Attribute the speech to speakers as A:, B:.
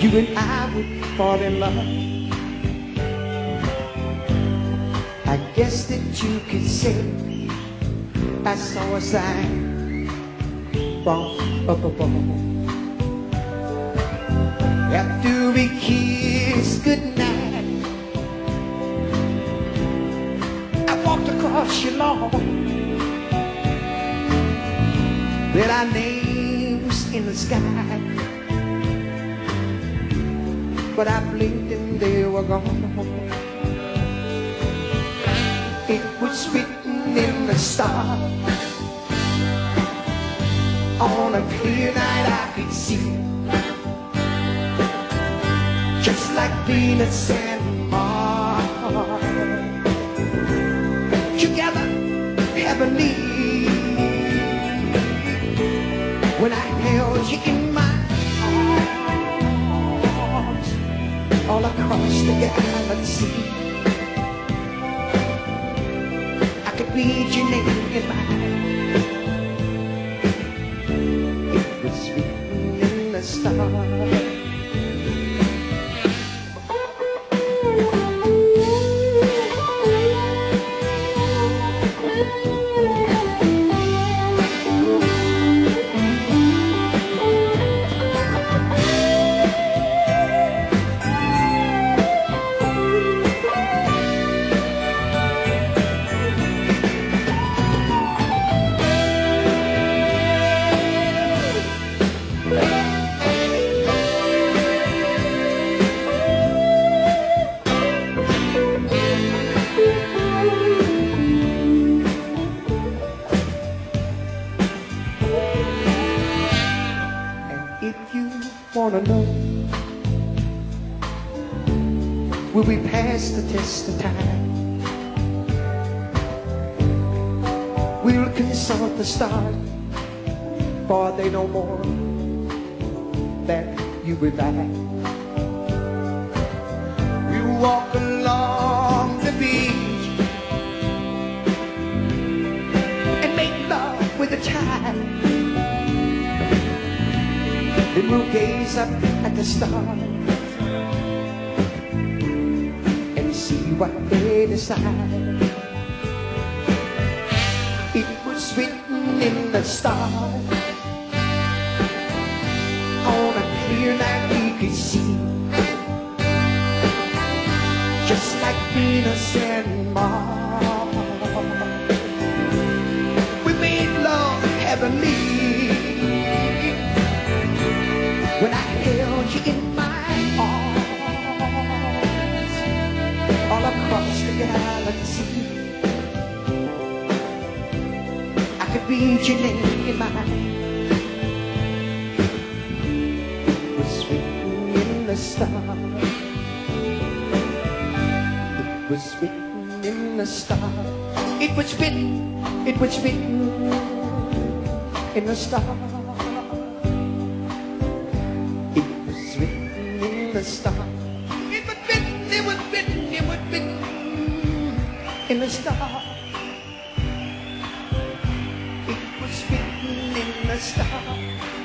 A: you and I would fall in love. I guess that you could say I saw a sign from up above. After we kissed goodnight, I walked across your lawn. With our names in the sky. But I blinked and they were gone. It was written in the stars. On a clear night I could see Just like Venus and Mars Together, heavenly When I held you in All across the galaxy I could read your name in my it was written in the stars. Wanna know, will we pass the test of time? We'll consult the stars, for they know more than you I. We'll walk along the beach and make love with the tide. Gaze up at the stars and see what they decide. It was written in the stars. On a clear night we could see, just like Venus I held you in my arms all across the galaxy. I could read your name in was written in the stars. It was written in the stars. It was written, it was written in the stars. The stars. It was written, it was written, it was written in the stars. It was written in the stars.